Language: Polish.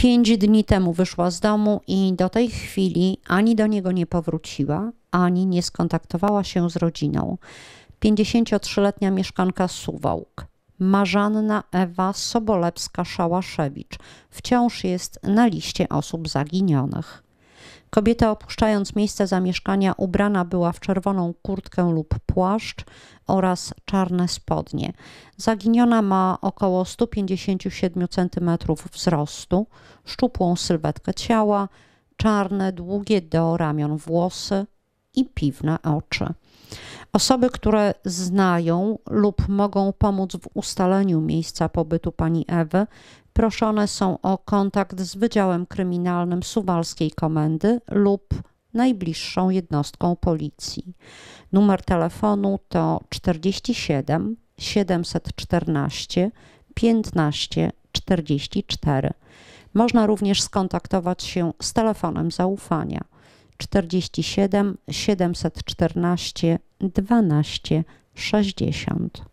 Pięć dni temu wyszła z domu i do tej chwili ani do niego nie powróciła, ani nie skontaktowała się z rodziną. 53-letnia mieszkanka Suwałk. Marzanna Ewa Sobolewska-Szałaszewicz wciąż jest na liście osób zaginionych. Kobieta opuszczając miejsce zamieszkania ubrana była w czerwoną kurtkę lub płaszcz oraz czarne spodnie. Zaginiona ma około 157 cm wzrostu, szczupłą sylwetkę ciała, czarne, długie do ramion włosy i piwne oczy. Osoby, które znają lub mogą pomóc w ustaleniu miejsca pobytu pani Ewy, proszone są o kontakt z Wydziałem Kryminalnym Suwalskiej Komendy lub najbliższą jednostką policji. Numer telefonu to 47 714 15 44. Można również skontaktować się z telefonem zaufania 47 714 12 60.